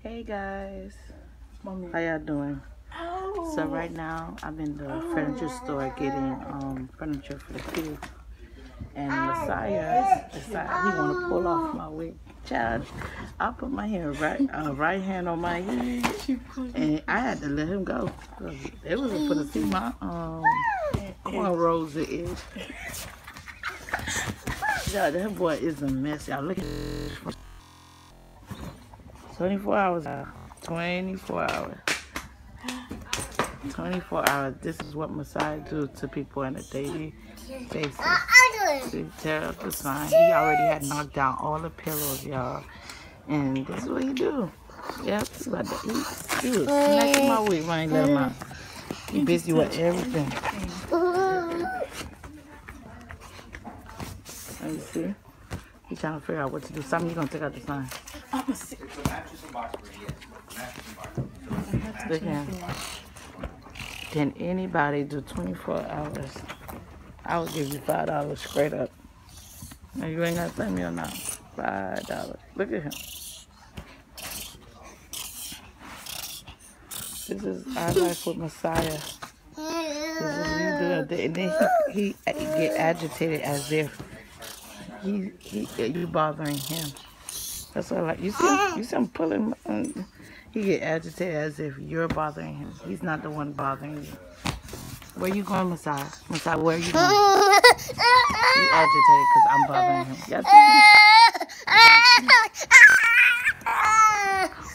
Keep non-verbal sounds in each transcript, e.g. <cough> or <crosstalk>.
Hey guys, Mommy. how y'all doing? Oh. So right now I'm in the furniture store getting um furniture for the kids, and Messiah decided he want to pull off my wig. Child, I put my hand right uh, right hand on my head, and I had to let him go. It was for to see my um cornrows it is. Yeah, that boy is a mess. Y'all look at 24 hours. uh, 24 hours. 24 hours. This is what Messiah do to people on a daily basis. See, tear up the sign. He already had knocked down all the pillows, y'all. And this is what he do. Yep, he, about to, he, he snatching my ain't let him out. He busy with everything. Let me see. He trying to figure out what to do. Something you gonna take out the sign. I'm gonna see. It's a sick. Look at him. Can anybody do 24 hours? I will give you five dollars straight up. Now you ain't gotta pay me or not. Five dollars. Look at him. This is our life with Messiah. This is what you do. And then he, he get agitated as if he, he you bothering him. That's what I like. You see him, you see him pulling. um, He get agitated as if you're bothering him. He's not the one bothering you. Where you going, Messiah? Messiah, where are you going? He agitated because I'm bothering him. Yes,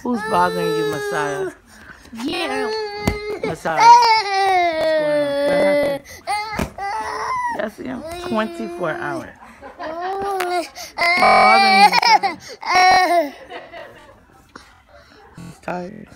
Who's bothering you, Messiah? Yeah. Messiah. What That's him. 24 hours. You, <laughs> tired.